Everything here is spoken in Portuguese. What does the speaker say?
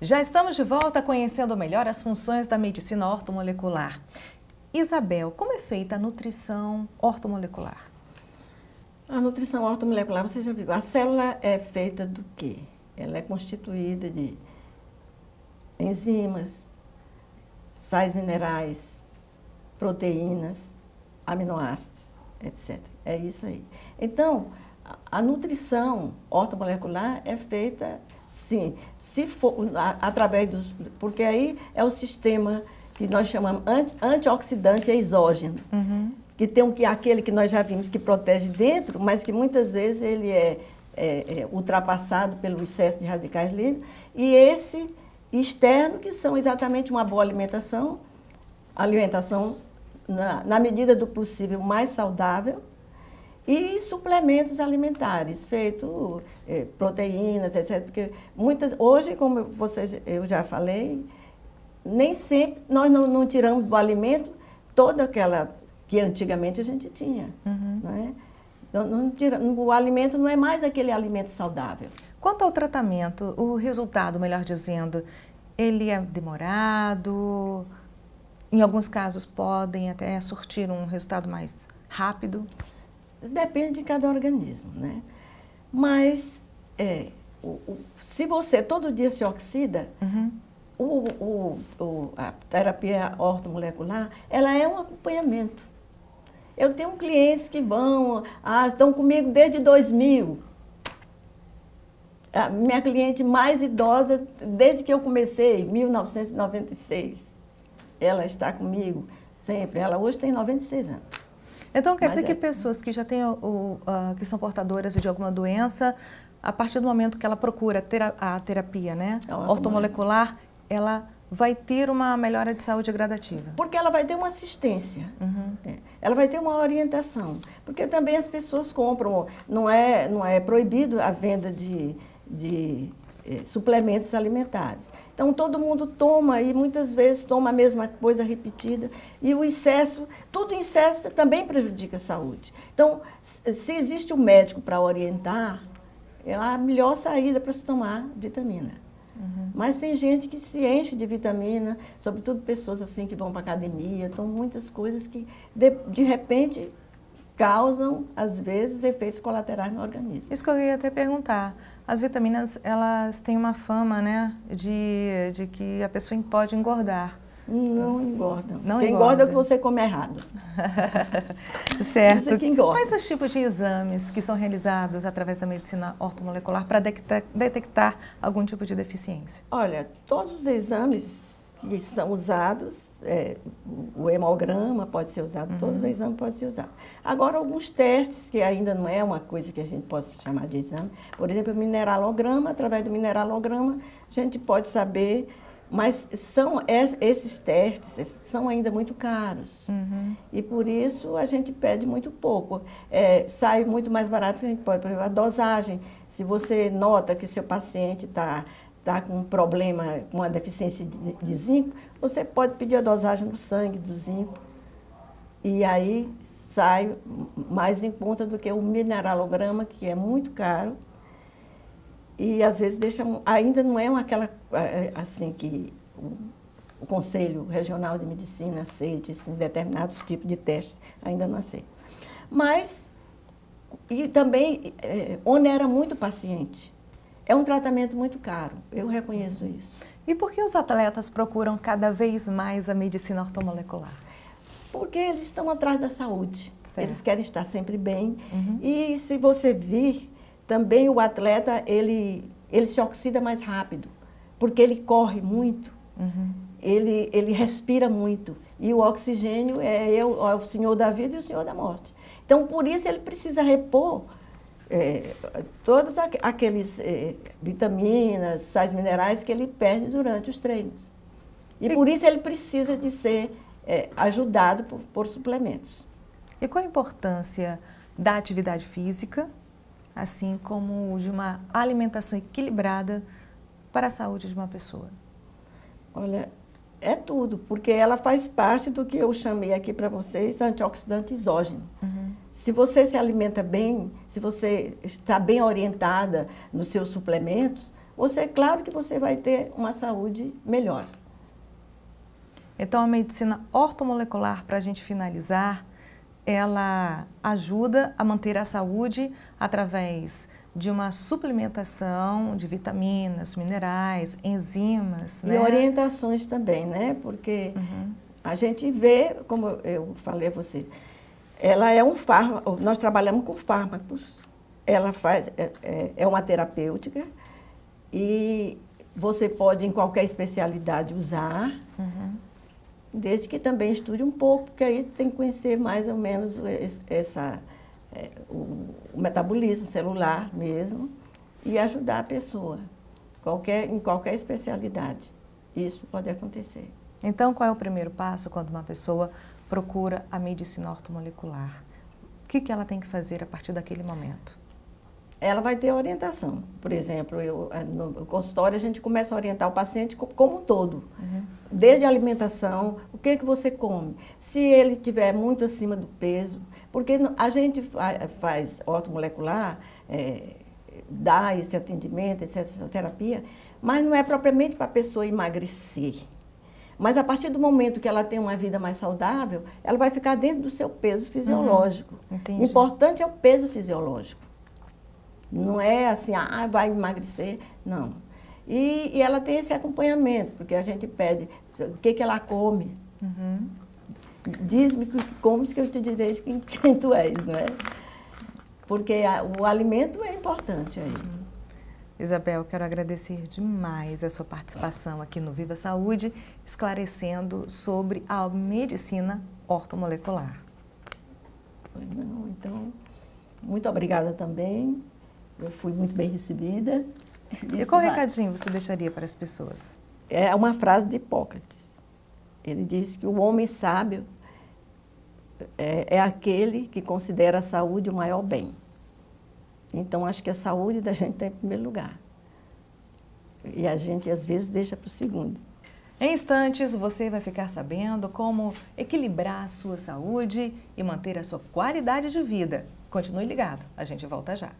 Já estamos de volta conhecendo melhor as funções da medicina ortomolecular. Isabel, como é feita a nutrição ortomolecular? A nutrição ortomolecular, você já viu, a célula é feita do quê? Ela é constituída de enzimas, sais minerais, proteínas, aminoácidos, etc. É isso aí. Então, a nutrição ortomolecular é feita, sim, se for, a, através dos. Porque aí é o sistema que nós chamamos anti, antioxidante exógeno. Uhum. Que tem um, que, aquele que nós já vimos que protege dentro, mas que muitas vezes ele é, é, é ultrapassado pelo excesso de radicais livres. E esse externo, que são exatamente uma boa alimentação, alimentação na, na medida do possível mais saudável, e suplementos alimentares, feito é, proteínas, etc. Porque muitas, hoje, como você, eu já falei, nem sempre nós não, não tiramos do alimento toda aquela que antigamente a gente tinha. Uhum. Não é? Então, não tira, o alimento não é mais aquele alimento saudável. Quanto ao tratamento, o resultado, melhor dizendo, ele é demorado? Em alguns casos podem até surtir um resultado mais rápido? Depende de cada organismo, né? Mas é, o, o, se você todo dia se oxida, uhum. o, o, a terapia ortomolecular, ela é um acompanhamento. Eu tenho clientes que vão, ah, estão comigo desde 2000. A minha cliente mais idosa, desde que eu comecei, 1996. Ela está comigo sempre. Ela hoje tem 96 anos. Então quer Mas dizer é... que pessoas que já têm o, uh, que são portadoras de alguma doença, a partir do momento que ela procura ter a terapia, né, é ortomolecular, ela vai ter uma melhora de saúde gradativa? Porque ela vai ter uma assistência, uhum. é. ela vai ter uma orientação. Porque também as pessoas compram, não é, não é proibido a venda de, de suplementos alimentares. Então todo mundo toma e muitas vezes toma a mesma coisa repetida e o excesso, tudo excesso também prejudica a saúde. Então, se existe um médico para orientar, é a melhor saída para se tomar vitamina. Uhum. Mas tem gente que se enche de vitamina, sobretudo pessoas assim que vão para academia, tomam muitas coisas que de, de repente causam, às vezes, efeitos colaterais no organismo. Isso que eu ia até perguntar. As vitaminas, elas têm uma fama, né, de, de que a pessoa pode engordar. Não engordam. Não Quem engorda é que você come errado. certo. Você que engorda. Quais os tipos de exames que são realizados através da medicina ortomolecular para detectar, detectar algum tipo de deficiência? Olha, todos os exames que são usados, é, o hemograma pode ser usado, uhum. todo o exame pode ser usado. Agora, alguns testes, que ainda não é uma coisa que a gente possa chamar de exame, por exemplo, o mineralograma, através do mineralograma, a gente pode saber, mas são esses testes são ainda muito caros. Uhum. E por isso a gente pede muito pouco. É, sai muito mais barato que a gente pode, por exemplo, a dosagem. Se você nota que seu paciente está está com um problema, com uma deficiência de, de, zinco, você pode pedir a dosagem do sangue do zinco. E aí sai mais em conta do que o mineralograma, que é muito caro. E às vezes deixa. Ainda não é aquela é, assim que o, o Conselho Regional de Medicina aceite assim, determinados tipos de testes, ainda não aceita. Mas e também é, onera muito o paciente. É um tratamento muito caro, eu reconheço isso. E por que os atletas procuram cada vez mais a medicina ortomolecular? Porque eles estão atrás da saúde. Certo. Eles querem estar sempre bem. Uhum. E se você vir, também o atleta, ele, ele se oxida mais rápido, porque ele corre muito, uhum. ele, ele respira muito. E o oxigênio é, eu, é o senhor da vida e o senhor da morte. Então, por isso, ele precisa repor é, todas aqueles é, vitaminas, sais minerais que ele perde durante os treinos. E, e por isso ele precisa de ser é, ajudado por, por, suplementos. E qual a importância da atividade física, assim como de uma alimentação equilibrada para a saúde de uma pessoa? Olha, é tudo, porque ela faz parte do que eu chamei aqui para vocês antioxidante exógeno. Uhum. Se você se alimenta bem, se você está bem orientada nos seus suplementos, você é claro que você vai ter uma saúde melhor. Então, a medicina ortomolecular, para a gente finalizar, ela ajuda a manter a saúde através de uma suplementação de vitaminas, minerais, enzimas. E né? orientações também, né? Porque uhum. a gente vê, como eu falei a você, ela é um fármaco, nós trabalhamos com fármacos, ela faz, é, é, é uma terapêutica e você pode, em qualquer especialidade, usar. Uhum desde que também estude um pouco, porque aí tem que conhecer mais ou menos essa, é, o, o, metabolismo celular mesmo e ajudar a pessoa qualquer, em qualquer especialidade. Isso pode acontecer. Então, qual é o primeiro passo quando uma pessoa procura a medicina ortomolecular? O que, que ela tem que fazer a partir daquele momento? ela vai ter orientação. Por exemplo, eu, eh, no consultório a gente começa a orientar o paciente como um todo. Uhum. Desde a alimentação, o que, que você come. Se ele estiver muito acima do peso, porque a gente faz ortomolecular, é, dá esse atendimento, essa terapia, mas não é propriamente para a pessoa emagrecer. Mas a partir do momento que ela tem uma vida mais saudável, ela vai ficar dentro do seu peso fisiológico. Uhum. Importante é o peso fisiológico. Não é assim, ah, vai emagrecer. Não. E, e ela tem esse acompanhamento, porque a gente pede o que, que ela come. Uhum. Diz-me o que comes que eu te direi quem, quem tu és, não é? Porque a, o alimento é importante aí. Uhum. Isabel, quero agradecer demais a sua participação aqui no Viva Saúde, esclarecendo sobre a medicina ortomolecular. Não, então, muito obrigada também. Eu fui muito bem recebida. E qual vai... recadinho você deixaria para as pessoas? É uma frase de Hipócrates. Ele diz que o homem sábio é, é aquele que considera a saúde o maior bem. Então, acho que a saúde da gente está em primeiro lugar. E a gente, às vezes, deixa para o segundo. Em instantes, você vai ficar sabendo como equilibrar a sua saúde e manter a sua qualidade de vida. Continue ligado, a gente volta já.